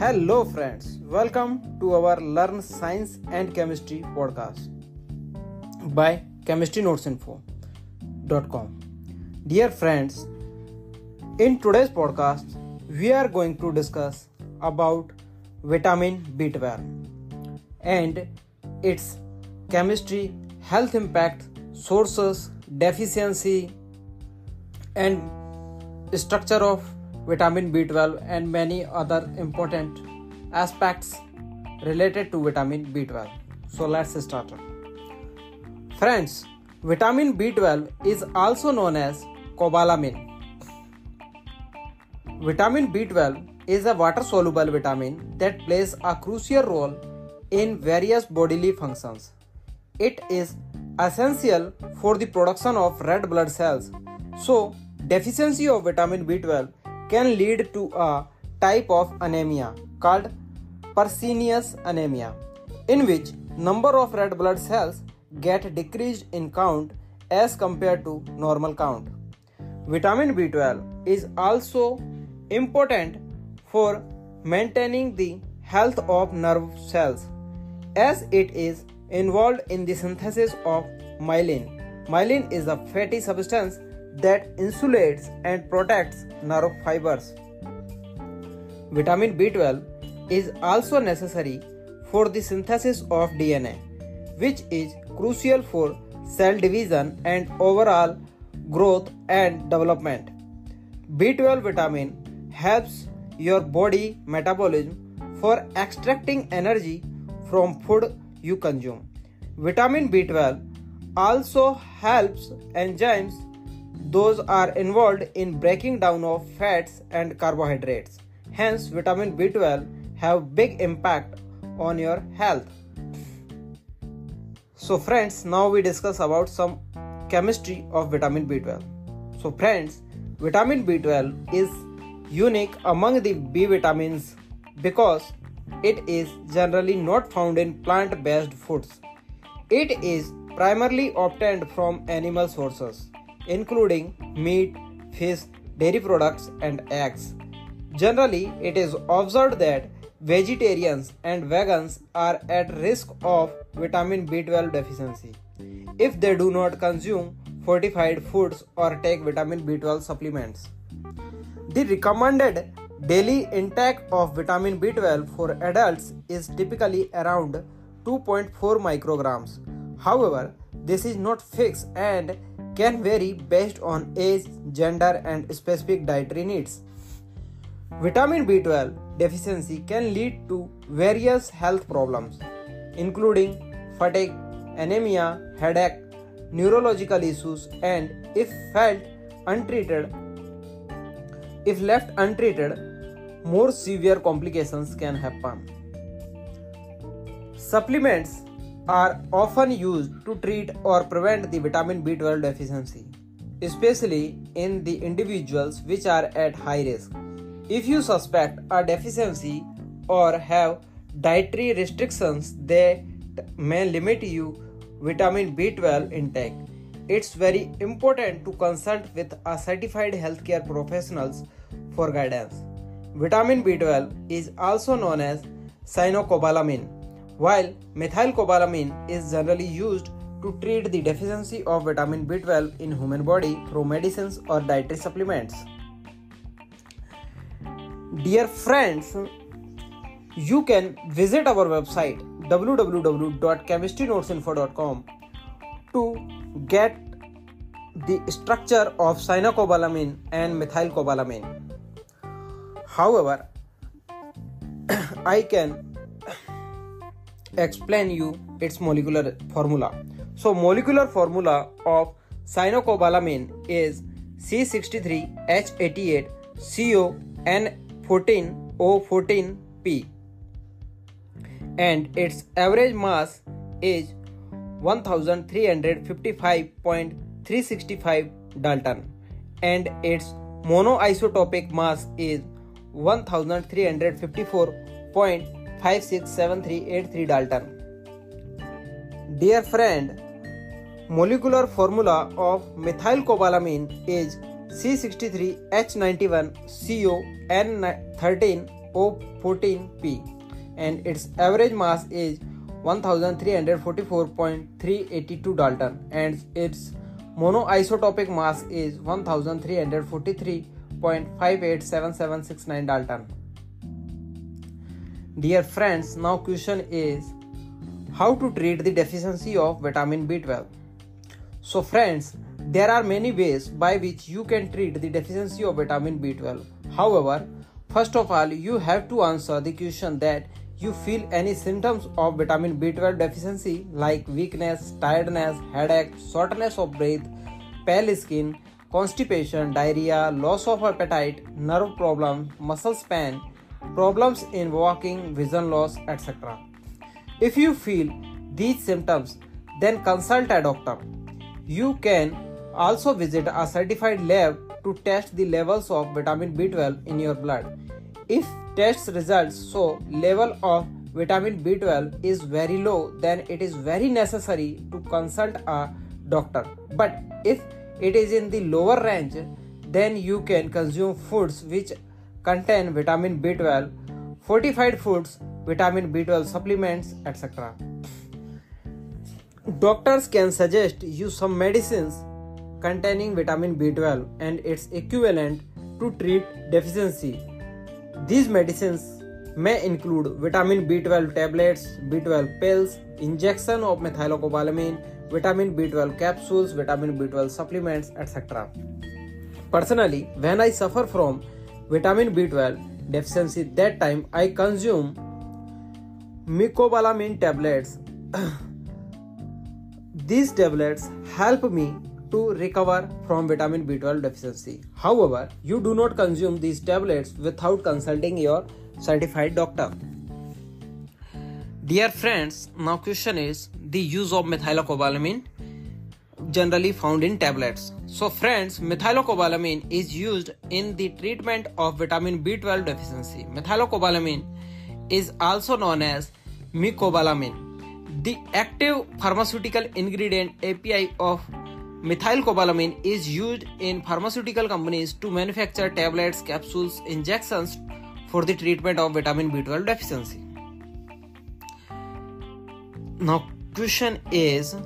Hello, friends. Welcome to our Learn Science and Chemistry podcast by ChemistryNotesInfo.com. Dear friends, in today's podcast, we are going to discuss about vitamin B12 and its chemistry, health impact, sources, deficiency, and structure of vitamin B12 and many other important aspects related to vitamin B12. So let's start. Friends, vitamin B12 is also known as cobalamin. Vitamin B12 is a water soluble vitamin that plays a crucial role in various bodily functions. It is essential for the production of red blood cells. So, deficiency of vitamin B12 can lead to a type of anemia called Pernicious anemia, in which number of red blood cells get decreased in count as compared to normal count. Vitamin B12 is also important for maintaining the health of nerve cells as it is involved in the synthesis of myelin. Myelin is a fatty substance that insulates and protects nerve fibers. Vitamin B12 is also necessary for the synthesis of DNA, which is crucial for cell division and overall growth and development. B12 vitamin helps your body metabolism for extracting energy from food you consume. Vitamin B12 also helps enzymes those are involved in breaking down of fats and carbohydrates. Hence, vitamin B12 have big impact on your health. So friends, now we discuss about some chemistry of vitamin B12. So friends, vitamin B12 is unique among the B vitamins because it is generally not found in plant based foods. It is primarily obtained from animal sources including meat, fish, dairy products, and eggs. Generally, it is observed that vegetarians and vegans are at risk of vitamin B12 deficiency if they do not consume fortified foods or take vitamin B12 supplements. The recommended daily intake of vitamin B12 for adults is typically around 2.4 micrograms. However, this is not fixed and can vary based on age, gender, and specific dietary needs. Vitamin B12 deficiency can lead to various health problems, including fatigue, anemia, headache, neurological issues, and if felt untreated, if left untreated, more severe complications can happen. Supplements are often used to treat or prevent the vitamin B12 deficiency, especially in the individuals which are at high risk. If you suspect a deficiency or have dietary restrictions that may limit you vitamin B12 intake, it's very important to consult with a certified healthcare professionals for guidance. Vitamin B12 is also known as cyanocobalamin while methylcobalamin is generally used to treat the deficiency of vitamin B12 in human body through medicines or dietary supplements. Dear friends, you can visit our website www.chemistrynotesinfo.com to get the structure of cyanocobalamin and methylcobalamin. However, I can explain you its molecular formula. So molecular formula of cyanocobalamin is C63H88CO N14O14P and its average mass is 1355.365 Dalton and its monoisotopic mass is 1354. 567383 Dalton. Dear friend, molecular formula of methylcobalamin is C63H91CO N13 O14P and its average mass is 1344.382 Dalton and its monoisotopic mass is 1343.587769 Dalton. Dear friends, now question is how to treat the deficiency of vitamin B12. So friends, there are many ways by which you can treat the deficiency of vitamin B12. However, first of all, you have to answer the question that you feel any symptoms of vitamin B12 deficiency like weakness, tiredness, headache, shortness of breath, pale skin, constipation, diarrhea, loss of appetite, nerve problem, muscle pain, problems in walking, vision loss, etc. If you feel these symptoms, then consult a doctor. You can also visit a certified lab to test the levels of vitamin B12 in your blood. If test results show level of vitamin B12 is very low, then it is very necessary to consult a doctor. But if it is in the lower range, then you can consume foods which contain vitamin B12, fortified foods, vitamin B12 supplements, etc. Doctors can suggest you some medicines containing vitamin B12 and its equivalent to treat deficiency. These medicines may include vitamin B12 tablets, B12 pills, injection of methylcobalamin, vitamin B12 capsules, vitamin B12 supplements, etc. Personally, when I suffer from vitamin B12 deficiency, that time I consume mecobalamin tablets. These tablets help me to recover from vitamin B12 deficiency. However, you do not consume these tablets without consulting your certified doctor. Dear friends, now question is the use of methylcobalamin generally found in tablets. So friends, methylcobalamin is used in the treatment of vitamin B12 deficiency. Methylcobalamin is also known as mecobalamin. The active pharmaceutical ingredient API of Methylcobalamin is used in pharmaceutical companies to manufacture tablets, capsules, injections for the treatment of vitamin B12 deficiency. Now, question is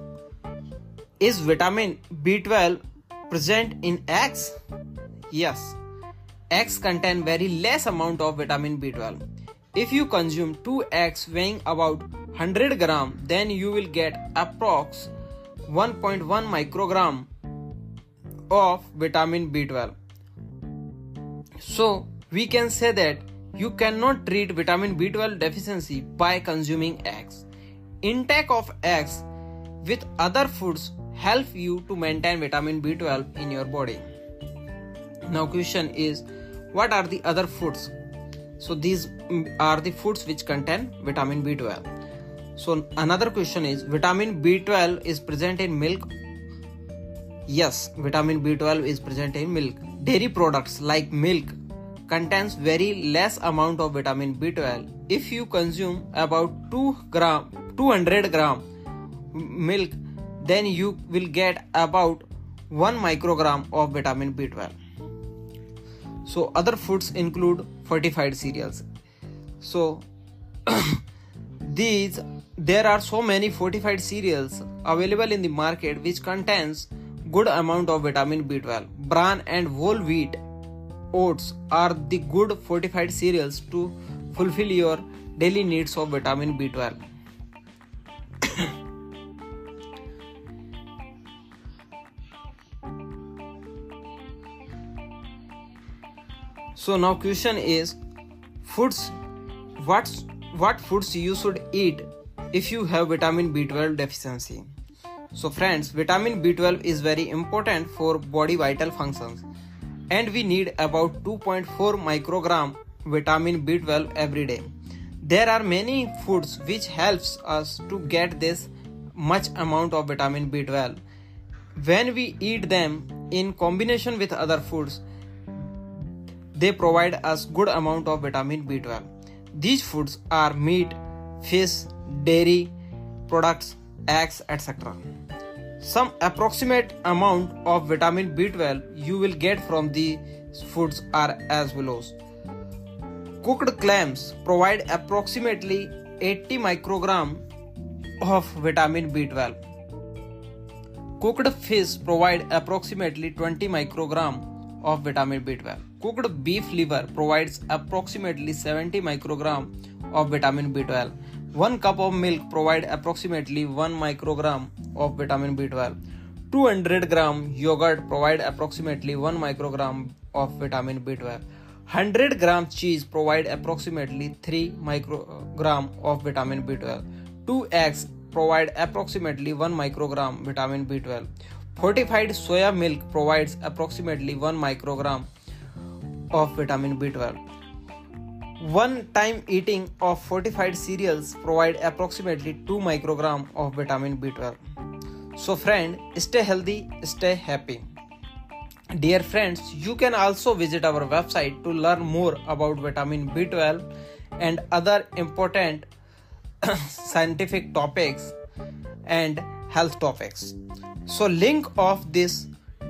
Is vitamin B12 present in eggs? Yes. Eggs contain very less amount of vitamin B12. If you consume 2 eggs weighing about 100 gram, then you will get approx 1.1 microgram of vitamin B12. So, we can say that you cannot treat vitamin B12 deficiency by consuming eggs. Intake of eggs with other foods help you to maintain vitamin B12 in your body. Now question is what are the other foods? So these are the foods which contain vitamin B12. So another question is vitamin B12 is present in milk? Yes, vitamin B12 is present in milk. Dairy products like milk contains very less amount of vitamin B12. If you consume about 2 gram 200 gram milk then you will get about 1 microgram of vitamin B12. So other foods include fortified cereals. So these there are so many fortified cereals available in the market which contains good amount of vitamin B12. Bran and whole wheat oats are the good fortified cereals to fulfill your daily needs of vitamin B12. So now question is foods what's what foods you should eat if you have vitamin B12 deficiency. So friends, vitamin B12 is very important for body vital functions and we need about 2.4 microgram vitamin B12 every day. There are many foods which helps us to get this much amount of vitamin B12. When we eat them in combination with other foods, they provide us good amount of vitamin B12. These foods are meat, fish, dairy products, eggs, etc. Some approximate amount of vitamin B12 you will get from these foods are as follows. Cooked clams provide approximately 80 microgram of vitamin B12. Cooked fish provide approximately 20 microgram of vitamin B12. Cooked beef liver provides approximately 70 microgram of vitamin B12. 1 cup of milk provide approximately 1 microgram of vitamin B12. 200 gram yogurt provide approximately 1 microgram of vitamin B12. 100 gram cheese provide approximately 3 microgram of vitamin B12. 2 eggs provide approximately 1 microgram vitamin B12. Fortified soya milk provides approximately 1 microgram of vitamin B12. One time eating of fortified cereals provide approximately 2 microgram of vitamin B12. So friend, stay healthy, stay happy. Dear friends, you can also visit our website to learn more about vitamin B12 and other important scientific topics and health topics. So link of this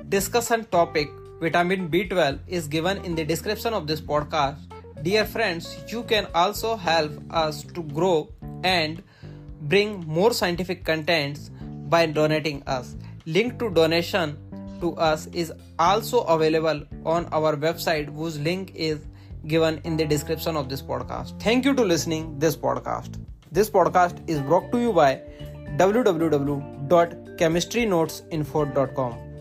discussion topic vitamin B12 is given in the description of this podcast. Dear friends, you can also help us to grow and bring more scientific contents by donating us. Link to donation to us is also available on our website whose link is given in the description of this podcast. Thank you to listening this podcast. This podcast is brought to you by www.chemistrynotesinfo.com.